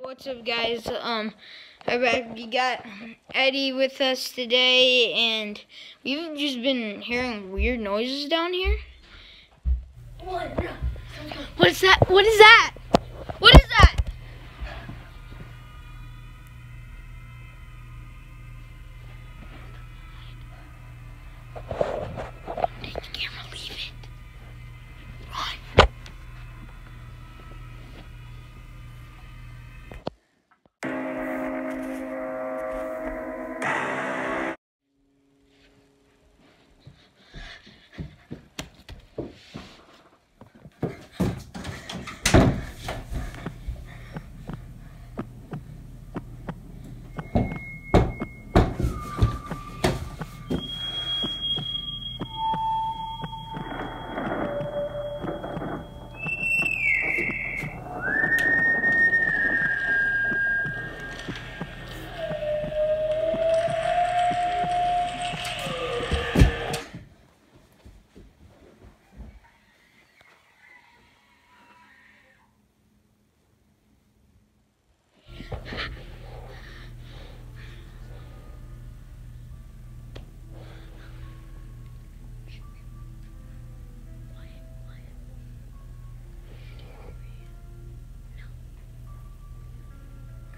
What's up, guys? Um. We got Eddie with us today, and we've just been hearing weird noises down here. What is that? What is that?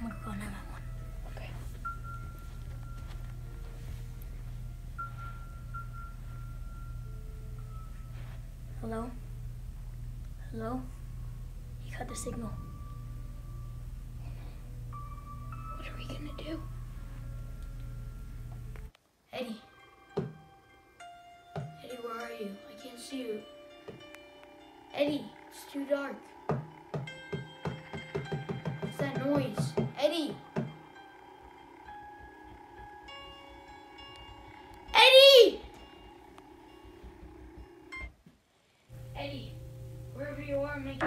Gonna call 911. Okay. Hello? Hello? He cut the signal. What are we gonna do? Eddie. Eddie, where are you? I can't see you. Eddie, it's too dark. What's that noise? Eddie! Eddie! Eddie, wherever you are, make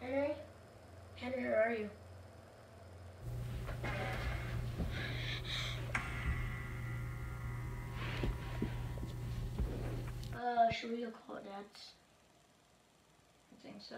Henry? Henry, where are you? Uh, should we call Dad's? I think so.